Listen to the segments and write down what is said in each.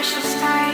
precious time.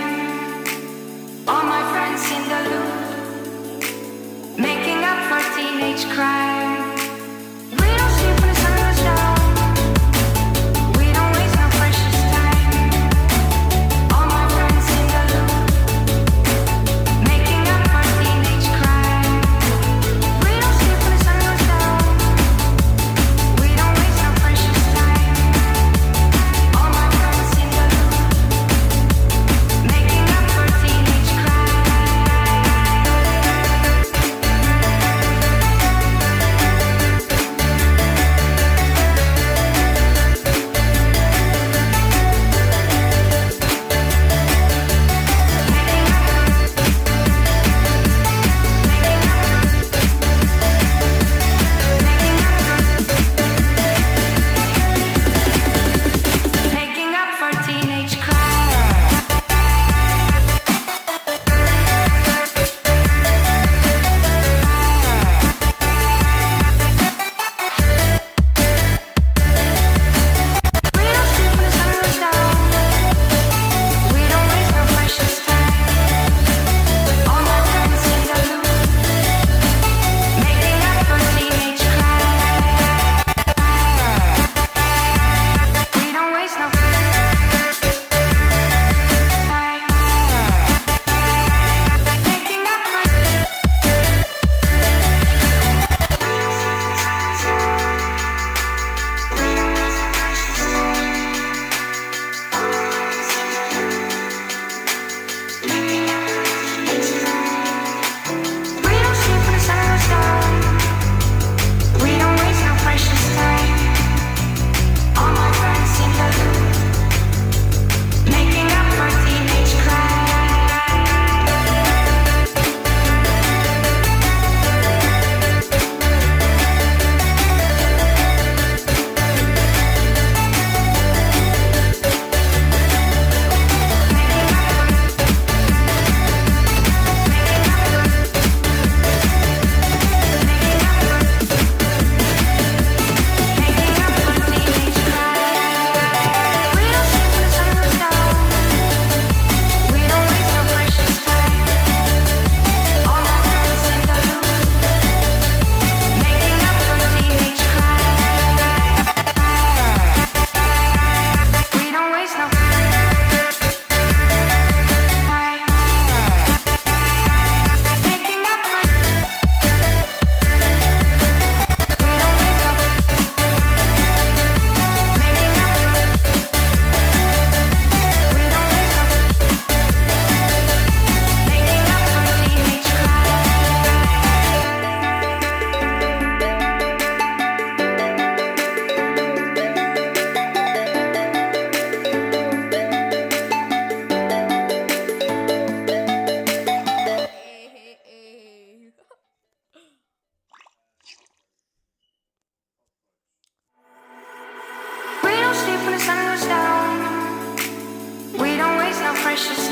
precious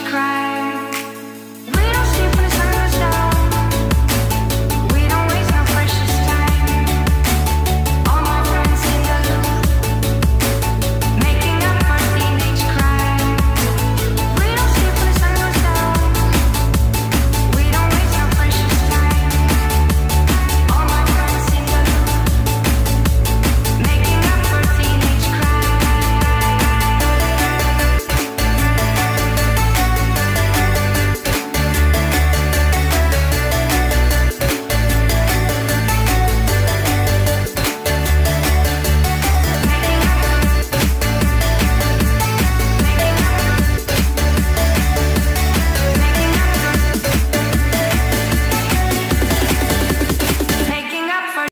cry.